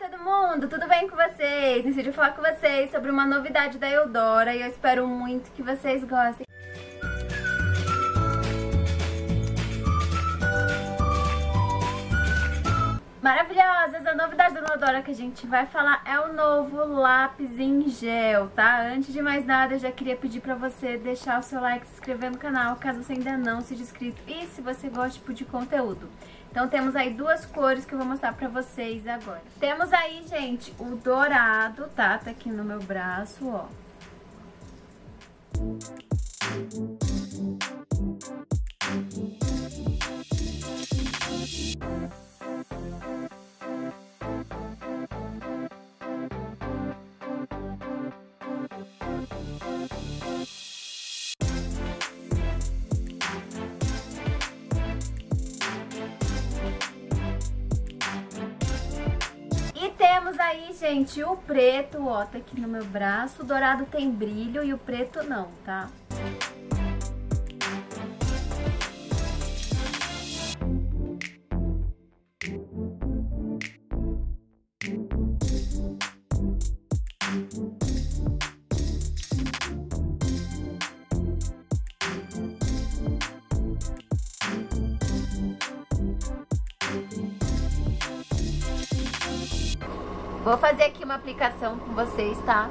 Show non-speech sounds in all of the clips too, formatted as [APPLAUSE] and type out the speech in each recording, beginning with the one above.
todo mundo, tudo bem com vocês? Vou falar com vocês sobre uma novidade da Eudora e eu espero muito que vocês gostem. Maravilhosas! A novidade da Eudora que a gente vai falar é o novo lápis em gel, tá? Antes de mais nada, eu já queria pedir pra você deixar o seu like, se inscrever no canal, caso você ainda não seja inscrito e se você gosta tipo de conteúdo. Então temos aí duas cores que eu vou mostrar pra vocês agora. Temos aí, gente, o dourado, tá? Tá aqui no meu braço, ó. Temos aí, gente, o preto, ó, tá aqui no meu braço. O dourado tem brilho e o preto não, tá? Vou fazer aqui uma aplicação com vocês, tá?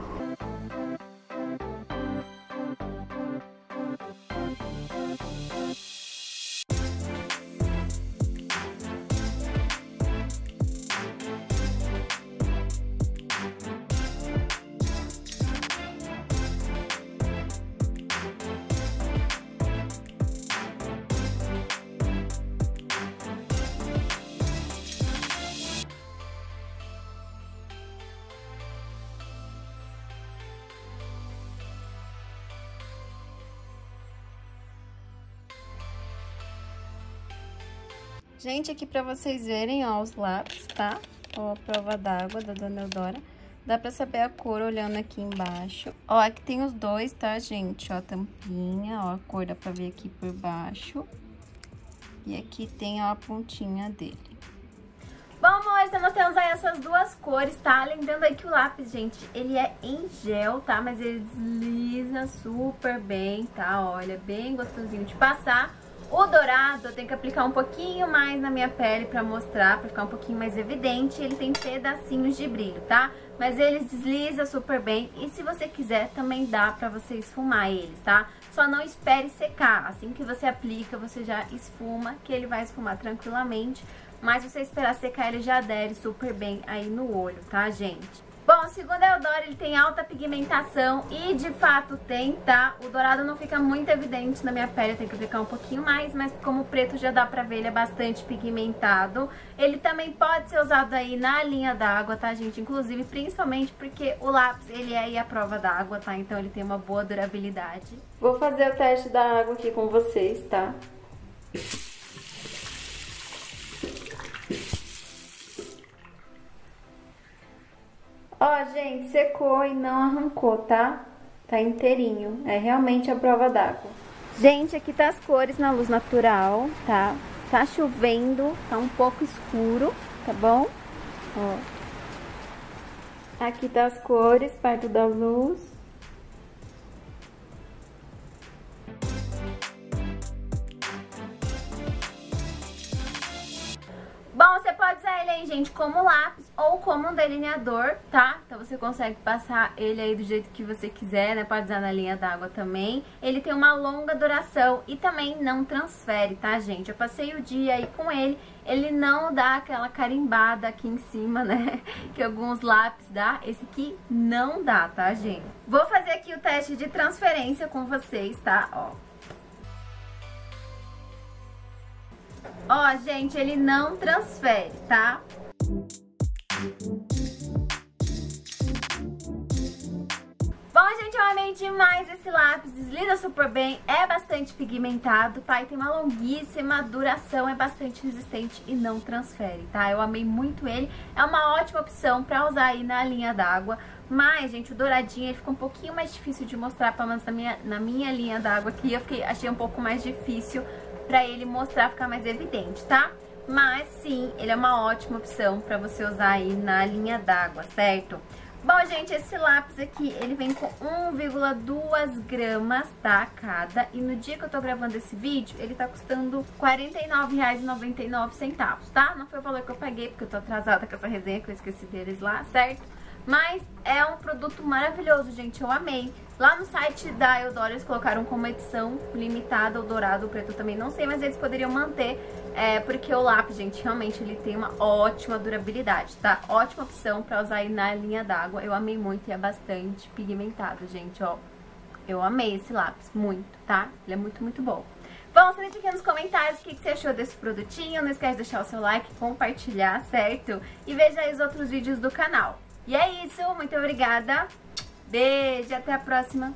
Gente, aqui pra vocês verem, ó, os lápis, tá? Ó, a prova d'água da Dona Eudora. Dá pra saber a cor olhando aqui embaixo. Ó, aqui tem os dois, tá, gente? Ó, a tampinha, ó, a cor dá pra ver aqui por baixo. E aqui tem, ó, a pontinha dele. Bom, amores, então nós temos aí essas duas cores, tá? Lembrando aí que o lápis, gente, ele é em gel, tá? Mas ele desliza super bem, tá? Olha, bem gostosinho de passar. O dourado eu tenho que aplicar um pouquinho mais na minha pele pra mostrar, pra ficar um pouquinho mais evidente. Ele tem pedacinhos de brilho, tá? Mas ele desliza super bem e se você quiser também dá pra você esfumar eles, tá? Só não espere secar, assim que você aplica você já esfuma, que ele vai esfumar tranquilamente. Mas se você esperar secar ele já adere super bem aí no olho, tá gente? Bom, segundo a Eudora, ele tem alta pigmentação e de fato tem, tá? O dourado não fica muito evidente na minha pele, tem que aplicar um pouquinho mais, mas como o preto já dá pra ver, ele é bastante pigmentado. Ele também pode ser usado aí na linha d'água, tá, gente? Inclusive, principalmente porque o lápis, ele é aí a prova d'água, tá? Então ele tem uma boa durabilidade. Vou fazer o teste da água aqui com vocês, tá? Secou e não arrancou, tá? Tá inteirinho. É realmente a prova d'água. Gente, aqui tá as cores na luz natural, tá? Tá chovendo, tá um pouco escuro, tá bom? Ó. Aqui tá as cores perto da luz. Aí, gente, como lápis ou como um delineador, tá? Então você consegue passar ele aí do jeito que você quiser, né? Pode usar na linha d'água também. Ele tem uma longa duração e também não transfere, tá, gente? Eu passei o dia aí com ele, ele não dá aquela carimbada aqui em cima, [LAUGHS] né? Que alguns lápis dá. Esse aqui não dá, tá, gente? Vou fazer aqui o teste de transferência com vocês, tá? Ó. Ó, gente, ele não transfere, tá? Bom, gente, eu amei demais esse lápis, desliza super bem, é bastante pigmentado, tá? E tem uma longuíssima duração, é bastante resistente e não transfere, tá? Eu amei muito ele, é uma ótima opção pra usar aí na linha d'água, mas, gente, o douradinho ele fica um pouquinho mais difícil de mostrar, pelo menos na minha, na minha linha d'água aqui, eu fiquei, achei um pouco mais difícil pra ele mostrar, ficar mais evidente, tá? mas sim, ele é uma ótima opção para você usar aí na linha d'água, certo? Bom, gente, esse lápis aqui, ele vem com 1,2 gramas, tá, cada. E no dia que eu tô gravando esse vídeo, ele tá custando R$ 49,99, tá? Não foi o valor que eu paguei, porque eu tô atrasada com essa resenha, que eu esqueci deles lá, certo? Mas é um produto maravilhoso, gente, eu amei. Lá no site da Eudora eles colocaram como edição limitada o dourado, o preto também não sei, mas eles poderiam manter, é, porque o lápis, gente, realmente ele tem uma ótima durabilidade, tá? Ótima opção pra usar aí na linha d'água, eu amei muito e é bastante pigmentado, gente, ó. Eu amei esse lápis, muito, tá? Ele é muito, muito bom. Bom, você deixa aqui nos comentários o que, você achou desse produtinho. Não esquece de deixar o seu like, compartilhar, certo? E veja aí os outros vídeos do canal. E é isso, muito obrigada. Beijo, até a próxima.